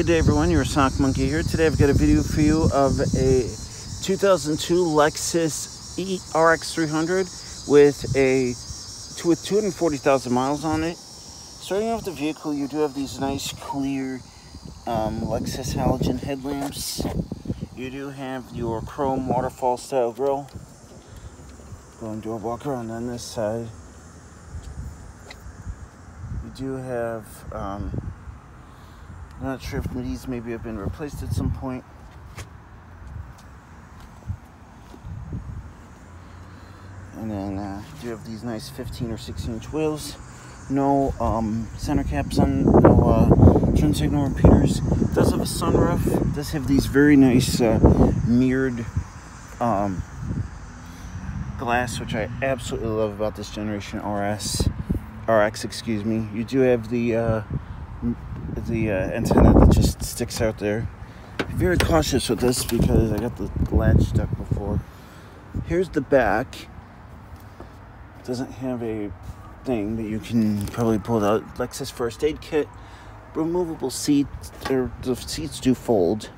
Good day everyone, you're Sock Monkey here. Today I've got a video for you of a 2002 Lexus RX 300 with a with 240,000 miles on it. Starting off the vehicle, you do have these nice clear um, Lexus halogen headlamps. You do have your chrome waterfall style grille. Go and do a walk around on this side. You do have um, I'm not sure if these maybe have been replaced at some point. And then uh, do have these nice 15 or 16 inch wheels. No um, center caps on, no uh, turn signal repeaters. Does have a sunroof. Does have these very nice uh, mirrored um, glass, which I absolutely love about this generation RS, RX, excuse me. You do have the uh, the uh, antenna that just sticks out there. Be very cautious with this because I got the latch stuck before. Here's the back. It doesn't have a thing, but you can probably pull out. Lexus first aid kit, removable seat, or the seats do fold.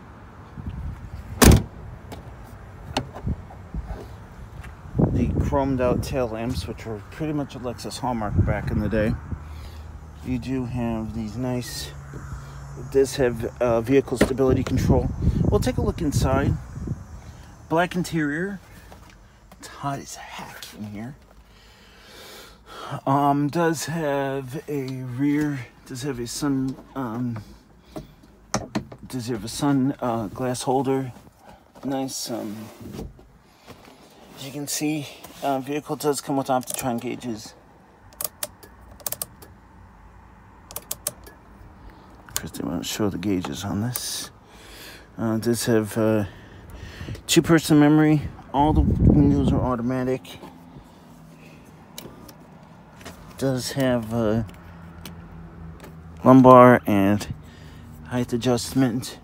The chromed out tail lamps, which were pretty much a Lexus hallmark back in the day you do have these nice it does have uh, vehicle stability control. We'll take a look inside. Black interior. It's hot as heck in here. Um does have a rear does have a sun um does have a sun uh, glass holder. Nice um as you can see uh, vehicle does come with Optitron gauges they won't show the gauges on this. Uh, does have uh, two-person memory. All the windows are automatic. Does have uh, lumbar and height adjustment.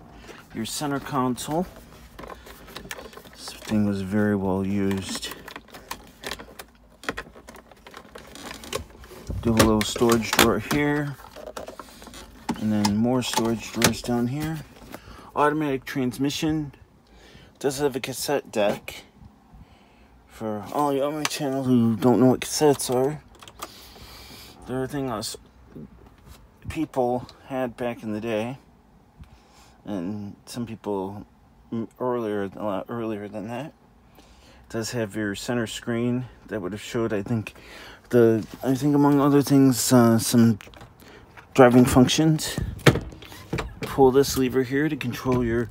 Your center console. This thing was very well used. Do a little storage drawer here. And then more storage drawers down here. Automatic transmission. Does have a cassette deck. For all you on my channel who don't know what cassettes are. They're a thing us people had back in the day. And some people earlier, a lot earlier than that. Does have your center screen that would have showed, I think, the, I think among other things, uh, some driving functions. Pull this lever here to control your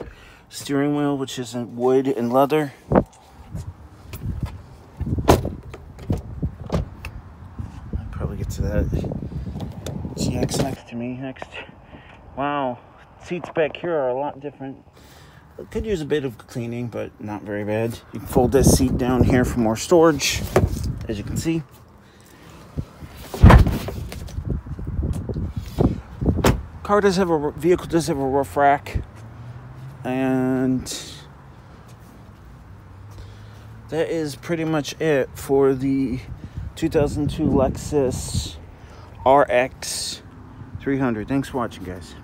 steering wheel, which is in wood and leather. I'll probably get to that. GX next to me next. Wow, seats back here are a lot different. Could use a bit of cleaning, but not very bad. You can fold this seat down here for more storage, as you can see. Car does have a vehicle does have a roof rack and that is pretty much it for the 2002 Lexus RX 300 thanks for watching guys